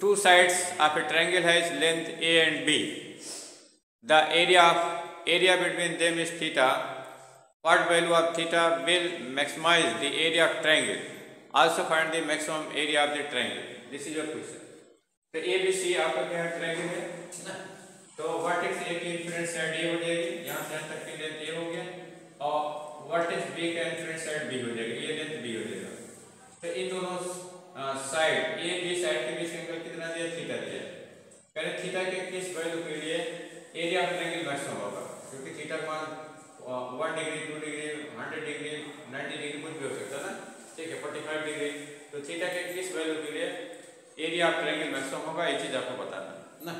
Two sides of a triangle has length A and B the area of area between them is theta what value of theta will maximise the area of triangle also find the maximum area of the triangle this is your question तो A B सी आपका क्या triangle है? तो what is a की inference side ए हो जाएगी। यहाँ से तक की लेंथ ए हो गया। और वट इज़ बी का इंफ्रेंस साइड बी हो जाएगी। नाइन्टी डिग्री कुछ भी हो सकता है ठीक है फोर्टी फाइव डिग्री तो थीटा के किस वैल्यू के लिए एरिया ऑफ़ ट्रायंगल मैक्सिमम होगा? ये चीज़ आपको बताना है, ना?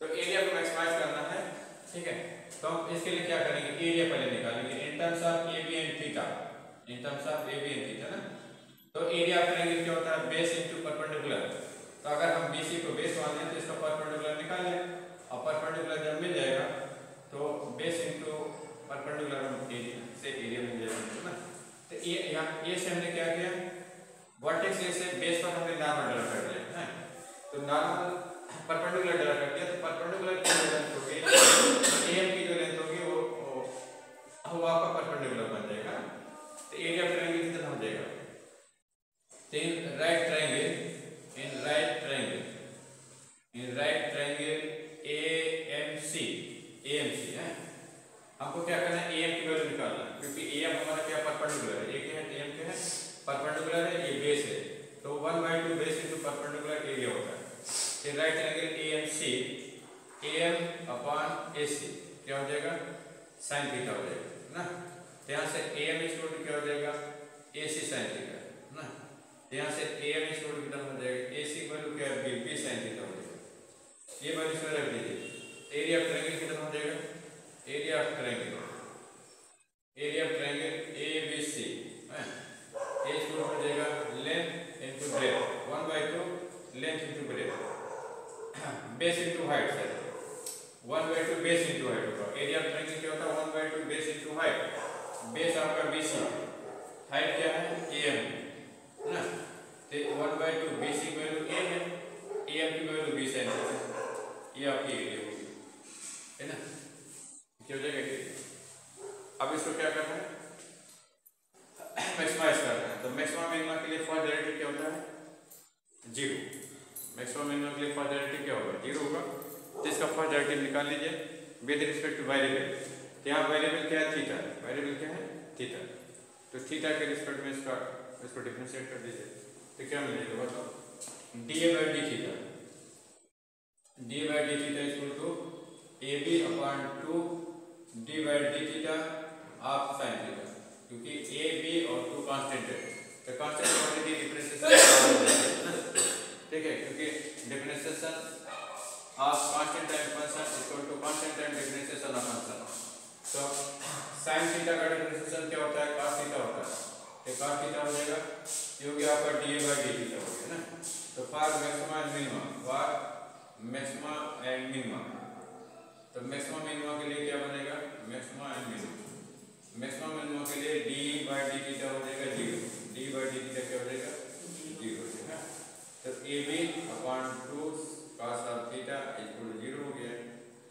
तो एरिया को मैक्सिमाइज करना है, ठीक है? तो हम इसके लिए क्या करेंगे? एरिया पहले निकालेंगे। In terms of A B and theta in terms of A B and theta ना? तो एरिया ऑफ़ ट्रायंगल क्या होता है? बेस इनटू परपेंडिकुलर तो अगर हम बीसी को बेस मान लें तो इसका परपेंडिकुलर निकाल लें और परपेंडिकुलर जब मिल जाएगा तो बेस इनटू परपेंडिकुलर से एरिया मिल जाएगा ना तो ये यहाँ ए से हमने क्या किया वर्टेक्स ए से बेस पर हमने नॉर्मल ड्रा कर दिया है तो नॉर्मल परपेंडिकुलर ड्रा कर दिया तो परपेंडिकुलर की जो लेंथ होगी एम की जो लेंथ होगी वो वो आपका परपेंडिकुलर बन जाएगा तो एरिया ऑफ़ ट्रायंगल कितना हो जाएगा तो in right triangle in right triangle in right triangle A M C A M C है हमको क्या करना है ए एम की वैल्यू निकालना है क्योंकि ए एम हमारा क्या परपेंडिकुलर है ए क्या है ए एम क्या है परपेंडिकुलर है ये बेस है तो one by two base into perpendicular area होता है फिर right angle A M C A M upon A C क्या हो जाएगा? साइन थीटा हो जाएगा, ना? तो यहाँ से ए एम इक्वल क्या हो जाएगा? ए सी साइन थीटा ना? तो यहाँ से ए एम इक्वल कितना हो जाएगा? ए सी वैल्यू क्या बी बी साइन थीटा हो जाएगा। ये वैल्यू इसमें रख दीजिए एरिया ऑफ़ ट्रायंगल कितना हो जाएगा area of triangle area of triangle A B C है a इक्वल हो जाएगा length into breadth 1 by 2 length into breadth base into height sir 1 by 2 base into height होगा एरिया ऑफ़ ट्रायंगल क्या होता है 1 बाय 2 बेस हाइट बेस आपका BC height क्या है? AM है ना? तो 1 बाय 2 BC की वैल्यू A है. AM की वैल्यू B sin ये आपकी एरिया होगी है ना? क्या हो जाएगा अब इसको क्या करना है? मैक्सिमाइज करना है। तो मैक्सिमम मिनिमा के लिए फ़र्स्ट डेरिवेटिव क्या होता है? ज़ीरो मैक्सिमम मिनिमा के लिए फ़र्स्ट डेरिवेटिव क्या होगा? ज़ीरो होगा। तो इसका फ़र्स्ट डेरिवेटिव निकाल लीजिए। विद रिस्पेक्ट टू वेरिएबल तो यहाँ वेरिएबल क्या है? थीटा वेरिएबल क्या है? थीटा तो थीटा के रिस्पेक्ट में इसका, इसको डिफरेंशिएट कर दीजिए। तो क्या मिलेगा बताओ? D A by D theta D by D theta equal to A B upon two D by D theta of sine theta क्योंकि ए बी और टू कांस्टेंट है। तो कांस्टेंट क्वांटिटी डिफरेंशिएशन ठीक है? क्योंकि differentiation of constant time function equal to constant time differentiation of function तो sine theta का differentiation क्या होता है? cos थीटा होता है। तो cos थीटा हो जाएगा ये हो आपका dA by dt हो गया ना। तो for maxima and minima for maxima and minima तो मैक्सिमा मिनिमा के लिए क्या बनेगा? Maxima and minima maxima minima के लिए डी बाई डी थीटा हो जाएगा zero D by D theta क्या हो जाएगा ज़ीरो हो जाएगा तो A B upon two cos of theta equal to zero हो गया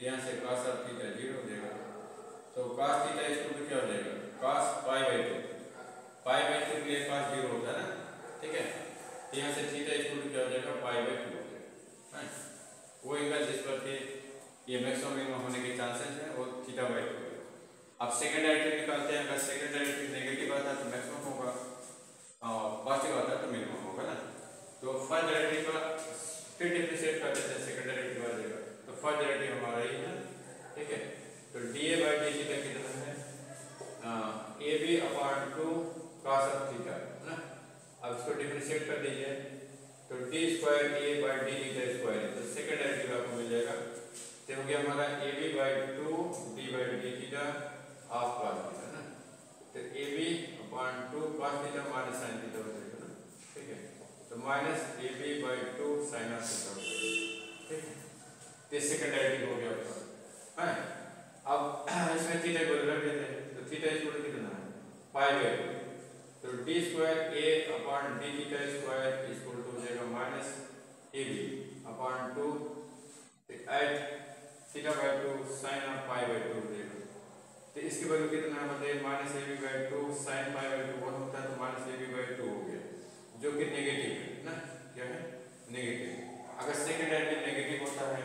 यहाँ से कॉस ऑफ़ थीटा ज़ीरो हो जाएगा तो कॉस थीटा इक्वल टू क्या हो जाएगा cos pi by two pi by two के लिए कॉस ज़ीरो होता है ना ठीक है तो यहाँ से थीटा इक्वल टू क्या हो जाएगा पाई बाई टू हो जाएगा वो एंगल जिस पर थे, ये मैक्सिमम मिनिमम होने के चांसेस है वो थीटा बाई टू अब सेकेंड डेरिवेटिव निकालते हैं, अगर सेकेंड डेरिवेटिव नेगेटिव आता है तो मैक्सिमम होगा। और पॉजिटिव आता है तो मिनिमम होगा ना। तो फ़र्स्ट डेरिवेटिव का फिर डिफरेंशिएट कर देते हैं सेकेंड डेरिवेटिव आ जाएगा तो फ़र्स्ट डेरिवेटिव हमारा ही है, ठीक है? तो D A by D theta कितना है? A B upon two cos of theta है ना? अब इसको डिफरेंशिएट कर दीजिए। तो D square A by D theta square तो सेकेंड डेरिवेटिव आपको मिल जाएगा तो हो गया हमारा A B by two D by D theta half cos theta ना? तो A B upon two cos theta minus sin theta हो ठीक है? तो minus A B by two sine of theta हो ठीक है? तो सेकंड डेरिवेटिव हो गया आपका। है? अब इसमें थीटा को रख देते हैं। तो थीटा इक्वल कितना है? पाई टू तो D square A upon D theta square equal to हो जाएगा minus A B theta by two sine of pi by two देगा तो इसकी वैल्यू कितना है मतलब minus A B by two sine pi by two बहुत होता है तो minus A B by two हो गया, जो कि नेगेटिव है, ना? क्या है? नेगेटिव अगर सेकेंड एंगल नेगेटिव होता है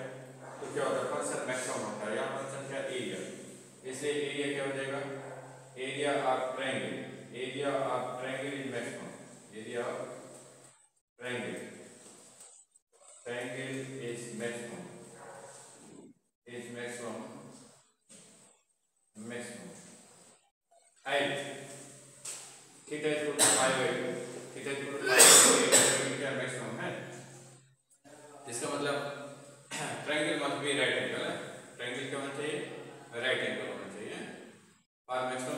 तो क्या होता है? फ़ंक्शन मैक्सिमम होता है यहाँ फ़ंक्शन क्या एरिया इसलिए एरिया क्या हो जाएगा? Area of triangle area of triangle is maximum area of triangle triangle is maximum is maximum maximum height to pi by 2 theta is equal to pi by 2 क्या maximum है? इसका मतलब triangle must be right angle है? Triangle क्या होना चाहिए? Right angle होना चाहिए और maximum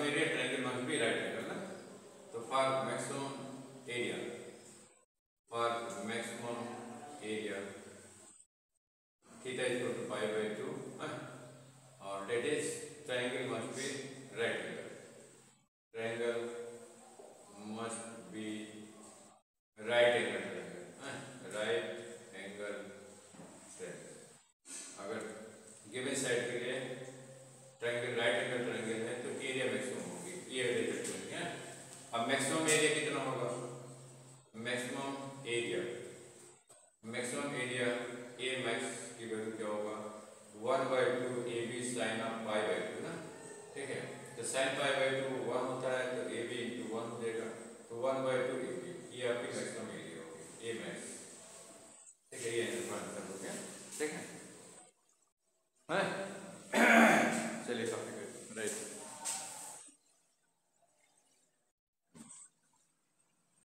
the sin pi by 2 1 third AB to 1 theta. So 1 by 2 AB. Here P maximum area. Okay. A.